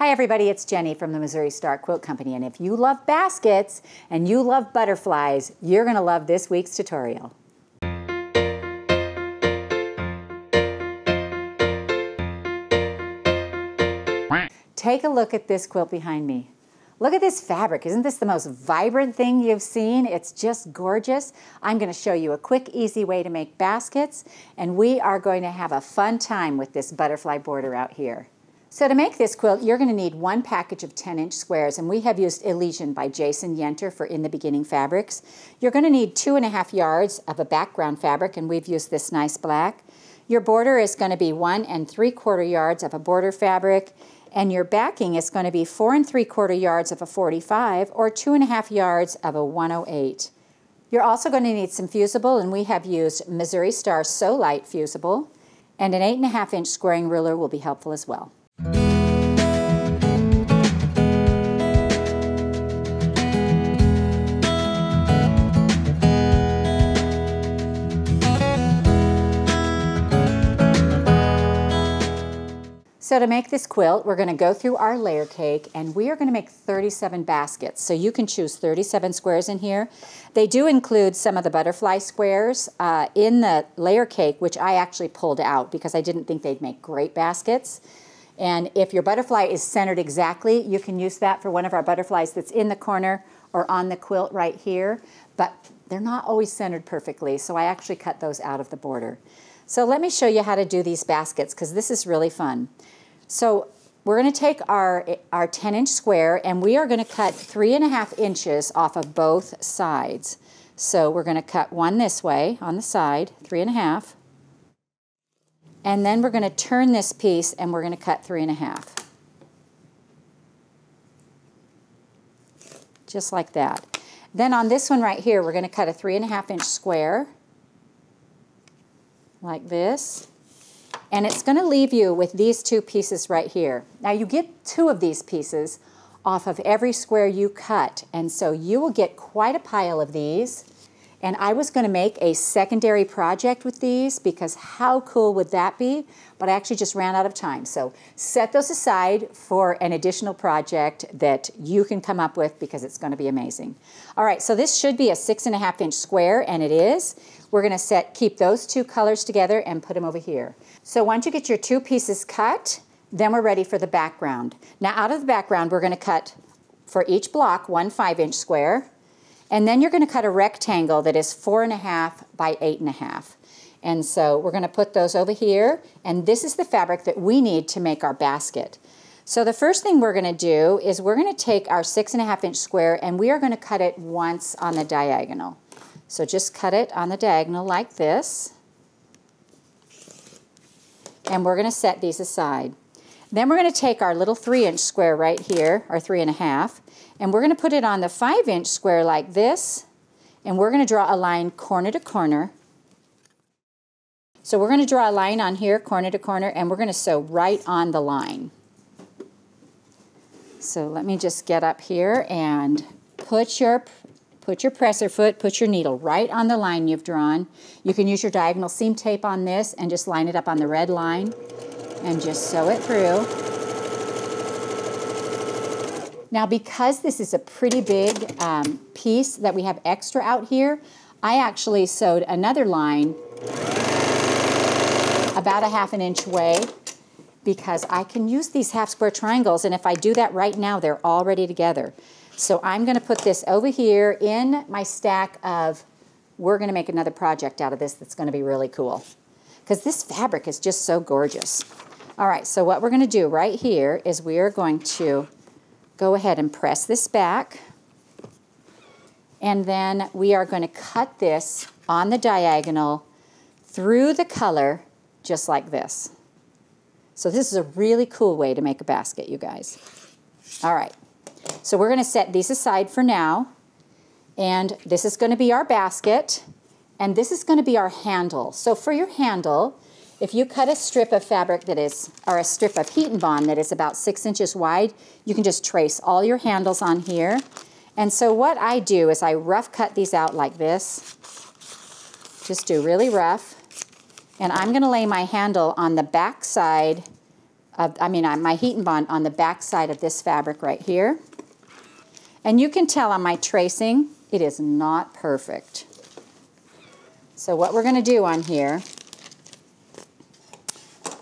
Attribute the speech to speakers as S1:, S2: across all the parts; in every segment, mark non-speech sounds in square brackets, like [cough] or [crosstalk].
S1: Hi everybody, it's Jenny from the Missouri Star Quilt Company and if you love baskets and you love butterflies, you're going to love this week's tutorial. Take a look at this quilt behind me. Look at this fabric. Isn't this the most vibrant thing you've seen? It's just gorgeous. I'm going to show you a quick, easy way to make baskets, and we are going to have a fun time with this butterfly border out here. So to make this quilt, you're going to need one package of 10-inch squares, and we have used Elysian by Jason Yenter for In the Beginning fabrics. You're going to need two and a half yards of a background fabric, and we've used this nice black. Your border is going to be one and three quarter yards of a border fabric, and your backing is going to be four and three quarter yards of a 45 or two and a half yards of a 108. You're also going to need some fusible, and we have used Missouri Star Sew Light fusible, and an eight and a half inch squaring ruler will be helpful as well. So to make this quilt, we're going to go through our layer cake and we are going to make 37 baskets. So you can choose 37 squares in here. They do include some of the butterfly squares uh, in the layer cake, which I actually pulled out because I didn't think they'd make great baskets. And if your butterfly is centered exactly, you can use that for one of our butterflies that's in the corner or on the quilt right here. But they're not always centered perfectly, so I actually cut those out of the border. So let me show you how to do these baskets because this is really fun. So we're going to take our, our 10 inch square and we are going to cut three and a half inches off of both sides. So we're going to cut one this way on the side, three and a half. And then we're going to turn this piece and we're going to cut three and a half. Just like that. Then on this one right here, we're going to cut a three and a half inch square like this. And it's going to leave you with these two pieces right here. Now you get two of these pieces off of every square you cut. And so you will get quite a pile of these. And I was going to make a secondary project with these because how cool would that be? But I actually just ran out of time. So set those aside for an additional project that you can come up with because it's going to be amazing. All right, so this should be a six and a half inch square, and it is. We're going to set keep those two colors together and put them over here. So once you get your two pieces cut, then we're ready for the background. Now out of the background, we're going to cut for each block one five inch square and then you're going to cut a rectangle that is four and a half by eight and a half. And so we're going to put those over here. And this is the fabric that we need to make our basket. So the first thing we're going to do is we're going to take our six and a half inch square and we are going to cut it once on the diagonal. So just cut it on the diagonal like this. And we're going to set these aside. Then we're going to take our little three inch square right here, or three and a half, and we're going to put it on the 5 inch square like this. And we're going to draw a line corner to corner. So we're going to draw a line on here, corner to corner, and we're going to sew right on the line. So let me just get up here and put your put your presser foot, put your needle right on the line you've drawn. You can use your diagonal seam tape on this and just line it up on the red line and just sew it through. Now because this is a pretty big um, piece that we have extra out here, I actually sewed another line about a half an inch away because I can use these half square triangles and if I do that right now, they're all ready together. So I'm gonna put this over here in my stack of, we're gonna make another project out of this that's gonna be really cool. Because this fabric is just so gorgeous. All right, so what we're gonna do right here is we are going to go ahead and press this back. And then we are going to cut this on the diagonal through the color just like this. So this is a really cool way to make a basket, you guys. All right, so we're going to set these aside for now. And this is going to be our basket. And this is going to be our handle. So for your handle, if you cut a strip of fabric that is, or a strip of heat and bond that is about six inches wide, you can just trace all your handles on here. And so what I do is I rough cut these out like this. Just do really rough. And I'm gonna lay my handle on the back side of, I mean, uh, my heat and bond on the back side of this fabric right here. And you can tell on my tracing, it is not perfect. So what we're gonna do on here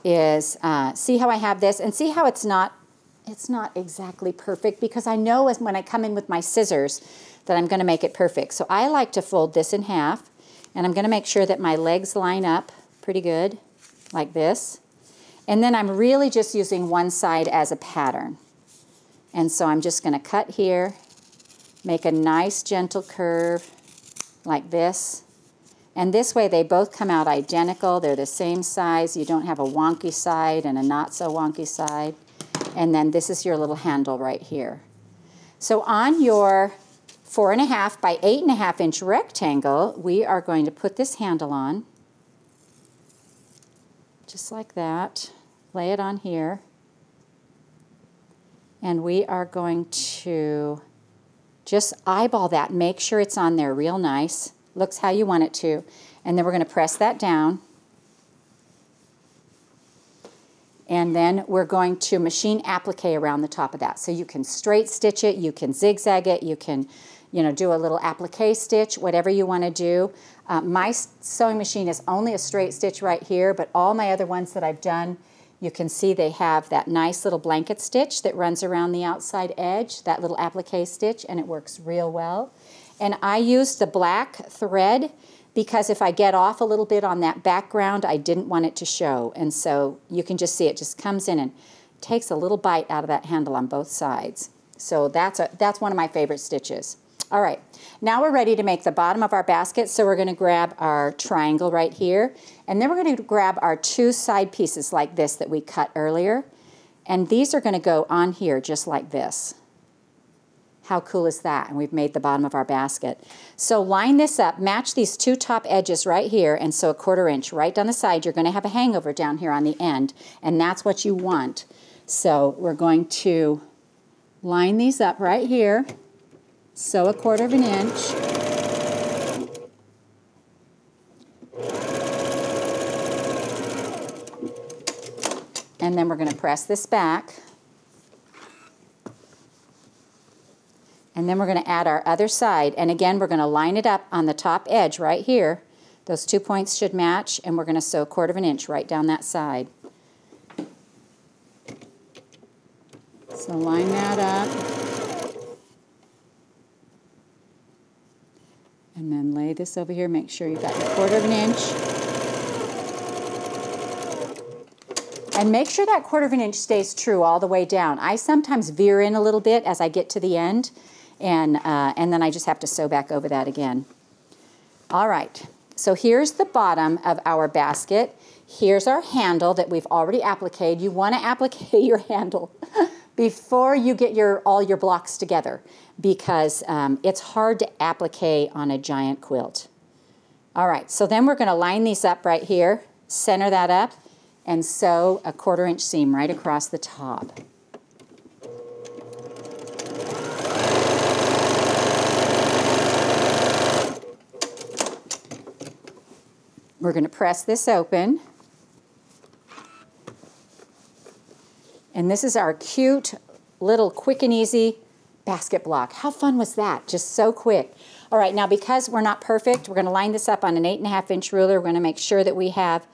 S1: is uh, see how I have this and see how it's not it's not exactly perfect because I know as when I come in with my scissors that I'm going to make it perfect. So I like to fold this in half and I'm going to make sure that my legs line up pretty good like this. And then I'm really just using one side as a pattern. And so I'm just going to cut here, make a nice gentle curve like this. And this way they both come out identical. They're the same size. You don't have a wonky side and a not so wonky side. And then this is your little handle right here. So on your four and a half by eight and a half inch rectangle, we are going to put this handle on, just like that. Lay it on here. And we are going to just eyeball that. Make sure it's on there real nice looks how you want it to. And then we're going to press that down. And then we're going to machine applique around the top of that. So you can straight stitch it, you can zigzag it, you can you know, do a little applique stitch, whatever you want to do. Uh, my sewing machine is only a straight stitch right here, but all my other ones that I've done, you can see they have that nice little blanket stitch that runs around the outside edge, that little applique stitch, and it works real well. And I use the black thread because if I get off a little bit on that background, I didn't want it to show. And so you can just see it just comes in and takes a little bite out of that handle on both sides. So that's, a, that's one of my favorite stitches. All right, now we're ready to make the bottom of our basket. So we're gonna grab our triangle right here, and then we're gonna grab our two side pieces like this that we cut earlier. And these are gonna go on here just like this. How cool is that? And we've made the bottom of our basket. So line this up, match these two top edges right here, and so a quarter inch right down the side. You're gonna have a hangover down here on the end, and that's what you want. So we're going to line these up right here, sew a quarter of an inch. And then we're going to press this back. And then we're going to add our other side. And again, we're going to line it up on the top edge right here. Those two points should match, and we're going to sew a quarter of an inch right down that side. So line that up. And then lay this over here. Make sure you've got a quarter of an inch. And make sure that quarter of an inch stays true all the way down. I sometimes veer in a little bit as I get to the end and, uh, and then I just have to sew back over that again. All right, so here's the bottom of our basket. Here's our handle that we've already appliqued. You want to [laughs] applique your handle before you get your all your blocks together because um, it's hard to applique on a giant quilt. All right, so then we're going to line these up right here, center that up, and sew a quarter inch seam right across the top. We're going to press this open. And this is our cute little quick and easy basket block. How fun was that? Just so quick. All right, now because we're not perfect, we're going to line this up on an eight and a half inch ruler. We're going to make sure that we have,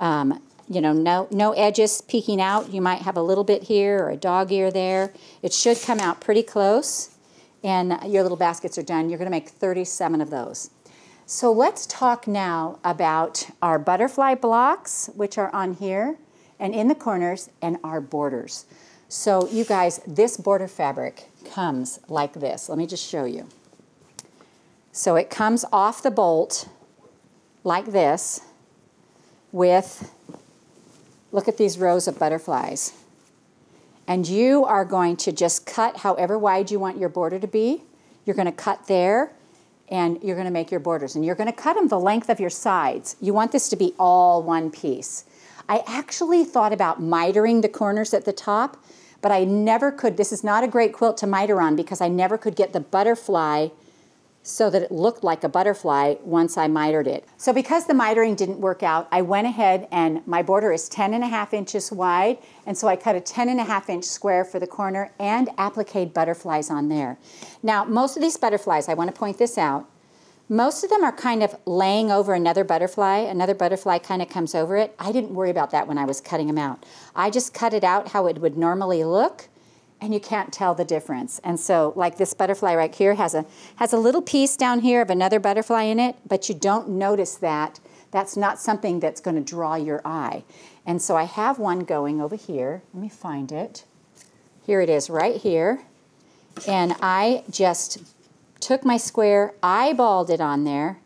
S1: um, you know, no, no edges peeking out. You might have a little bit here or a dog ear there. It should come out pretty close. And your little baskets are done. You're going to make 37 of those. So let's talk now about our butterfly blocks, which are on here and in the corners, and our borders. So you guys, this border fabric comes like this. Let me just show you. So it comes off the bolt like this with, look at these rows of butterflies. And you are going to just cut however wide you want your border to be. You're going to cut there and you're going to make your borders. And you're going to cut them the length of your sides. You want this to be all one piece. I actually thought about mitering the corners at the top, but I never could. This is not a great quilt to miter on because I never could get the butterfly so that it looked like a butterfly once I mitered it. So because the mitering didn't work out, I went ahead and my border is 10 and a half inches wide, and so I cut a 10 and a half inch square for the corner and appliqued butterflies on there. Now, most of these butterflies, I want to point this out, most of them are kind of laying over another butterfly. Another butterfly kind of comes over it. I didn't worry about that when I was cutting them out. I just cut it out how it would normally look and you can't tell the difference. And so like this butterfly right here has a, has a little piece down here of another butterfly in it, but you don't notice that. That's not something that's gonna draw your eye. And so I have one going over here. Let me find it. Here it is right here. And I just took my square, eyeballed it on there,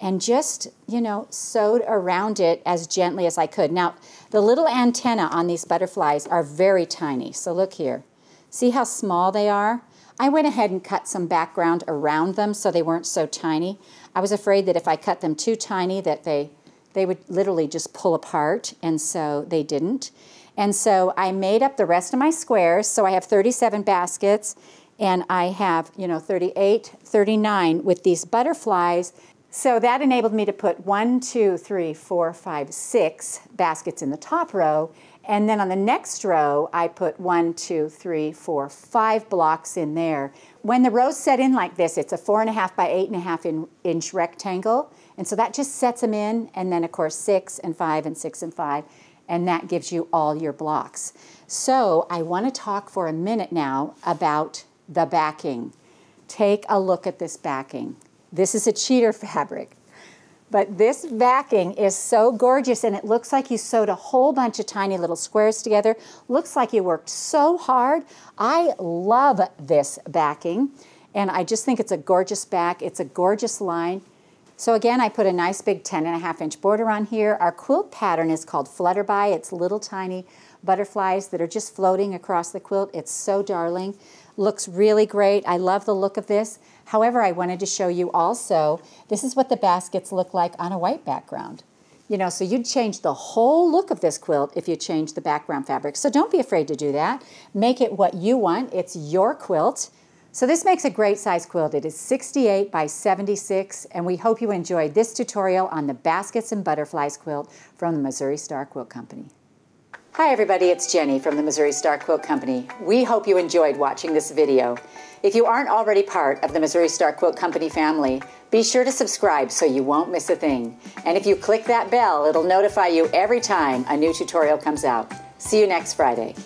S1: and just, you know, sewed around it as gently as I could. Now, the little antenna on these butterflies are very tiny. So look here. See how small they are? I went ahead and cut some background around them so they weren't so tiny. I was afraid that if I cut them too tiny that they, they would literally just pull apart, and so they didn't. And so I made up the rest of my squares. So I have 37 baskets, and I have, you know, 38, 39 with these butterflies. So that enabled me to put one, two, three, four, five, six baskets in the top row, and then on the next row, I put one, two, three, four, five blocks in there. When the rows set in like this, it's a four and a half by eight and a half in, inch rectangle. And so that just sets them in. And then of course, six and five and six and five. And that gives you all your blocks. So I wanna talk for a minute now about the backing. Take a look at this backing. This is a cheater fabric. But this backing is so gorgeous and it looks like you sewed a whole bunch of tiny little squares together. Looks like you worked so hard. I love this backing and I just think it's a gorgeous back. It's a gorgeous line. So again, I put a nice big 10 and a half inch border on here. Our quilt pattern is called Flutterby. It's little tiny butterflies that are just floating across the quilt. It's so darling. Looks really great. I love the look of this. However, I wanted to show you also, this is what the baskets look like on a white background. You know, so you'd change the whole look of this quilt if you change the background fabric. So don't be afraid to do that. Make it what you want. It's your quilt. So this makes a great size quilt. It is 68 by 76, and we hope you enjoyed this tutorial on the Baskets and Butterflies quilt from the Missouri Star Quilt Company. Hi everybody, it's Jenny from the Missouri Star Quilt Company. We hope you enjoyed watching this video. If you aren't already part of the Missouri Star Quilt Company family, be sure to subscribe so you won't miss a thing. And if you click that bell, it'll notify you every time a new tutorial comes out. See you next Friday.